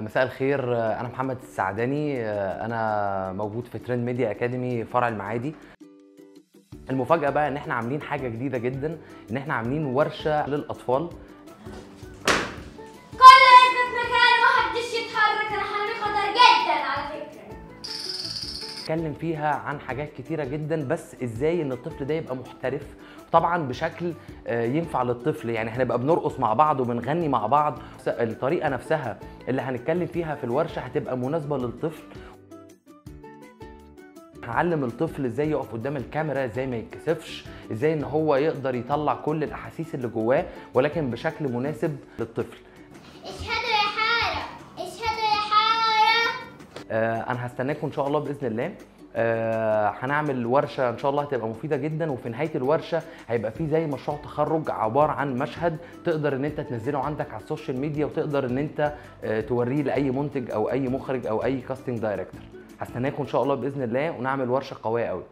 مساء الخير. أنا محمد السعداني أنا موجود في ترند ميديا أكاديمي فرع المعادي. المفاجأة بقى إن إحنا عاملين حاجة جديدة جدا إن إحنا عاملين ورشة للأطفال. كل مكانه محدش يتحرك. أنا حامي خطر جدا على فكرة. نتكلم فيها عن حاجات كتيرة جدا بس إزاي إن الطفل ده يبقى محترف؟ طبعا بشكل ينفع للطفل. يعني هنبقى بنرقص مع بعض وبنغني مع بعض. الطريقة نفسها اللي هنتكلم فيها في الورشة هتبقى مناسبة للطفل. هعلم الطفل إزاي يقف قدام الكاميرا إزاي ما يتكسفش إزاي إن هو يقدر يطلع كل الأحاسيس اللي جواه ولكن بشكل مناسب للطفل. اشهدوا يا حاره اشهدوا يا حاره آه، أنا هستناكم إن شاء الله بإذن الله. آه، هنعمل ورشة إن شاء الله هتبقى مفيدة جدا وفي نهاية الورشة هيبقى في زي مشروع تخرج عبارة عن مشهد تقدر إن أنت تنزله عندك على ال social media وتقدر إن أنت آه، توريه لأي منتج أو أي مخرج أو أي casting director هستناكم إن شاء الله بإذن الله ونعمل ورشة قوية قوي